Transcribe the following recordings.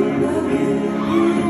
love you.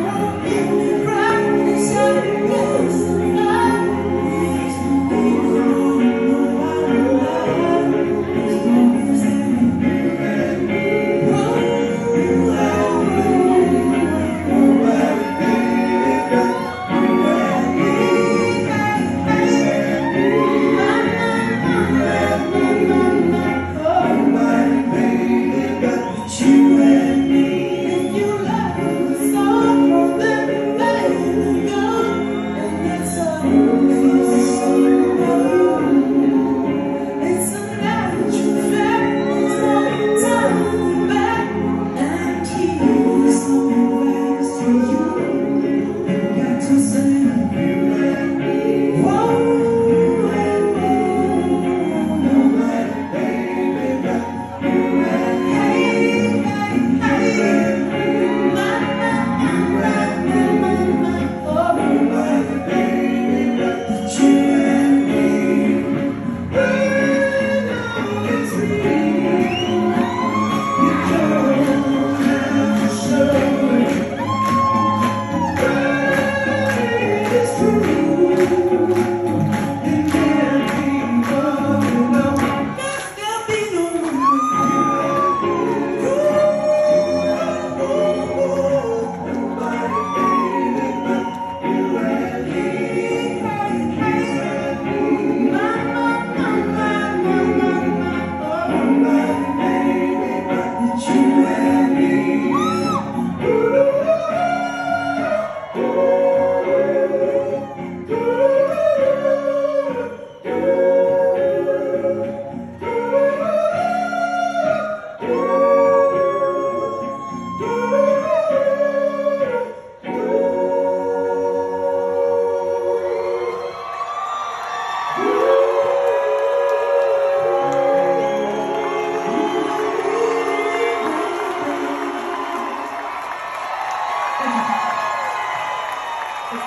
Can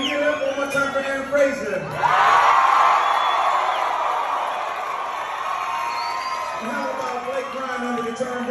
you give it up one more time for Aaron Frazer? And how about Blake Rhein on the guitar and